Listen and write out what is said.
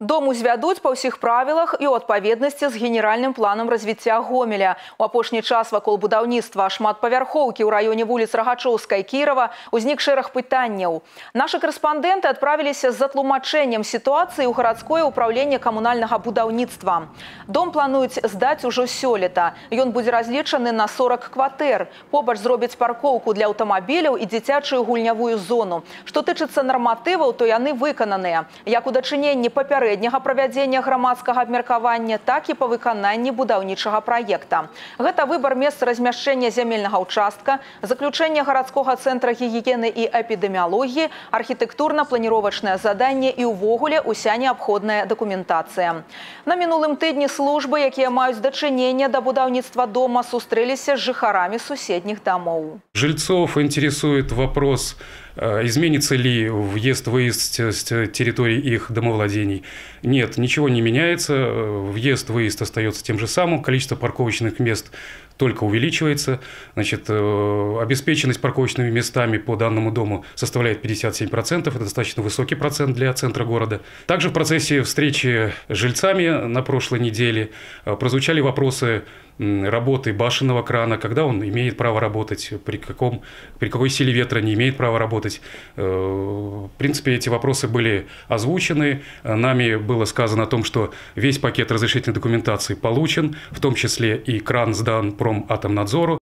Дом узвядуць па ўсіх правілах і ў адпаведнасці з генеральным планам развіцця гомеля. У апошні час вакол будаўніцтва шматпавярхоўкі ў раёне вуліц Рагачоўскай Кірова узнік шэраг пытанняў. Нашы карэспандэнты адправіліся з затлумачэннем сітуацыі ў гарадское ўпраўленне камунальнага будаўніцтва. Дом плануюць здаць ужо сёлета. Ён будзе разлічаны на 40 кватэр. Побач зробяць паркоўку для аўтамабіляў і дзіцячую гульнявую зону. Што тычыцца нарматываў, то яны выкананыя. Як у дачыненні папярэдніх папярэдняга правядзення грамадскага абмеркавання, так і па выкананні будаўнічага праекта. Гэта выбар месца размяшчэння зямельнага ўчастка, заключэнне гарадскога цэнтра гігіены і эпідэміялогіі, архітэктурна-планіровачнае заданне і ўвогуле уся неабходная дакументацыя. На мінулым тыдні службы, якія маюць дачынення да будаўніцтва дома, сустрэліся з жыхарамі суседніх дамоў. Жильцов интересует вопрос Э, изменится ли въезд-выезд с территории их домовладений? Нет, ничего не меняется. Э, въезд-выезд остается тем же самым. Количество парковочных мест только увеличивается. Значит, э, обеспеченность парковочными местами по данному дому составляет 57%. Это достаточно высокий процент для центра города. Также в процессе встречи с жильцами на прошлой неделе прозвучали вопросы работы башенного крана, когда он имеет право работать, при, каком, при какой силе ветра не имеет права работать. Э, в принципе, эти вопросы были озвучены. Нами было сказано о том, что весь пакет разрешительной документации получен, в том числе и кран сдан Проматомнадзору.